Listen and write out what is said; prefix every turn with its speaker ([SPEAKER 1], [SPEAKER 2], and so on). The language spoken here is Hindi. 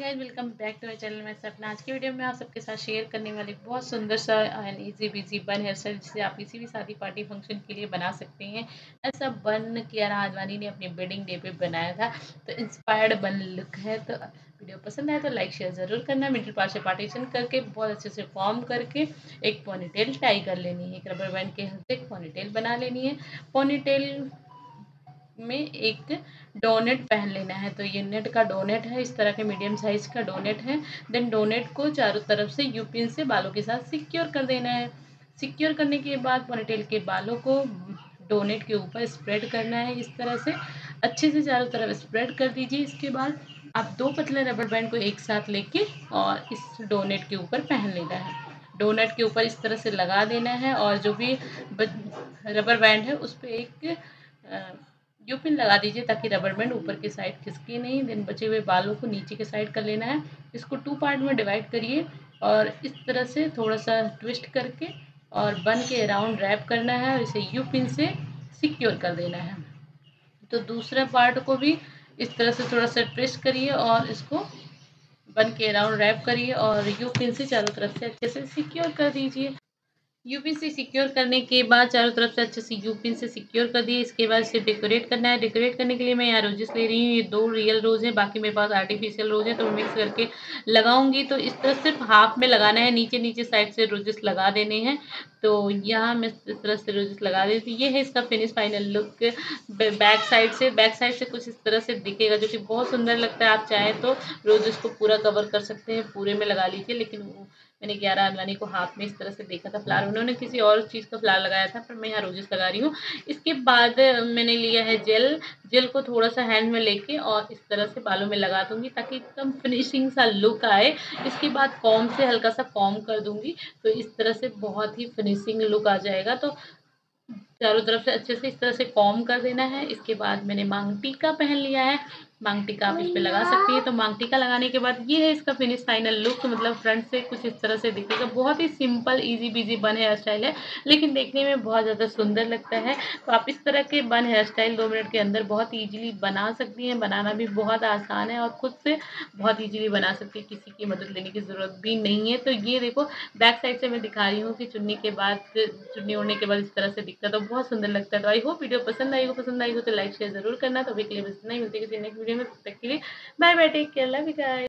[SPEAKER 1] Guys welcome back to channel मैं सपना, आज की वीडियो में आप सबके साथ शेयर करने वाली बहुत सुंदर सा and easy busy bun hair style जिसे आप किसी भी शादी पार्टी फ़ंक्शन के लिए बना सकते हैं। ऐसा बन कियारा आदवानी ने अपनी वेडिंग डे पे बनाया था। तो इंस्पायर्ड बन लुक है तो वीडियो पसंद आए तो लाइक शेयर ज़रूर करना। मिडिल पार्ट से पार्टीशन करके, बहुत अच्छे से फॉर्म करके, एक पोनीटेल टाई कर लेनी है। एक रबर बैंड के हंस एक पोनीटेल बना लेनी है। पोनीटेल में एक डोनेट पहन लेना है। तो ये नेट का डोनेट है, इस तरह के मीडियम साइज़ का डोनेट है। देन डोनेट को चारों तरफ़ से यूपिन से बालों के साथ सिक्योर कर देना है। सिक्योर करने के बाद पोनीटेल के बालों को डोनेट के ऊपर स्प्रेड करना है इस तरह से। अच्छे से चारों तरफ़ स्प्रेड कर दीजिए इसके बाद। आप दो पतले रबर बैंड को एक साथ लेके और इस डोनेट के ऊपर पहन लेना है। डोनेट के ऊपर इस तरह से लगा देना है और जो भी रबर बैंड है उस पर एक यू पिन लगा दीजिए ताकि रबर बैंड ऊपर की साइड खिसके नहीं देन बचे हुए बालों को नीचे के साइड कर लेना है। इसको टू पार्ट में डिवाइड करिए और इस तरह से थोड़ा सा ट्विस्ट करके और बन के अराउंड रैप करना है और इसे यू पिन से सिक्योर कर देना है। तो दूसरे पार्ट को भी इस तरह से थोड़ा सा ट्विस्ट करिए और इसको बन के अराउंड रैप करिए और यू पिन से चारों तरफ़ से अच्छे से सिक्योर कर दीजिए। यूपिन से सिक्योर करने के बाद चारों तरफ़ से अच्छे से यूपिन से सिक्योर कर दिए। इसके बाद इसे डेकोरेट करना है। डेकोरेट करने के लिए मैं यहाँ रोजेस ले रही हूँ। ये दो रियल रोज़ हैं, बाकी मेरे पास आर्टिफिशियल रोज़ हैं तो मैं मिक्स करके लगाऊँगी। तो इस तरह सिर्फ़ हाफ़ में लगाना है। नीचे नीचे साइड से रोजेस लगा देने हैं। तो यहाँ मैं इस तरह से रोजेस लगा देती ये है इसका finish final look back side से बैक साइड से कुछ इस तरह से दिखेगा, जो कि बहुत सुंदर लगता है। आप चाहें तो रोजेस को पूरा कवर कर सकते हैं। पूरे में लगा लीजिए, लेकिन मैंने ग्यारह अलवानी को हाथ में इस तरह से देखा था फ्लार उन्होंने किसी और चीज़ का फ्लार लगाया था, पर मैं यहाँ रोजेस लगा रही हूँ। इसके बाद मैंने लिया है जेल। जेल को थोड़ा सा हैंड में लेके और इस तरह से बालों में लगा दूँगी ताकि एकदम फिनिशिंग सा लुक आए। इसके बाद कॉम से हल्का सा कॉम कर दूँगी तो इस तरह से बहुत ही फिनिशिंग लुक आ जाएगा। तो चारों तरफ़ से अच्छे से इस तरह से कॉम कर देना है। इसके बाद मैंने मांग टीका पहन लिया है। मांग टीका आप इस पर लगा सकती है। तो मांग टीका लगाने के बाद ये है इसका फिनिश फाइनल लुक तो मतलब फ्रंट से कुछ इस तरह से दिखेगा। बहुत ही simple easy busy bun hair style है। लेकिन देखने में बहुत ज़्यादा सुंदर लगता है। तो आप इस तरह के बन हेयर स्टाइल दो मिनट के अंदर बहुत ईजिली बना सकती हैं। बनाना भी बहुत आसान है और खुद से बहुत ईजिली बना सकती है। किसी की मदद लेने की ज़रूरत भी नहीं है। तो ये देखो बैक साइड से मैं दिखा रही हूँ कि चुन्नी के बाद, चुन्नी ओढ़ने के बाद इस तरह से दिखता तो बहुत सुंदर लगता है। तो आई होप वीडियो पसंद आई हो, पसंद आई हो तो लाइक शेयर ज़रूर करना। तो अभी के लिए बस इतना नहीं हैं किसी नेक्स्ट वीडियो में। तब तक के लिए bye bye take care love you guys